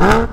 Huh?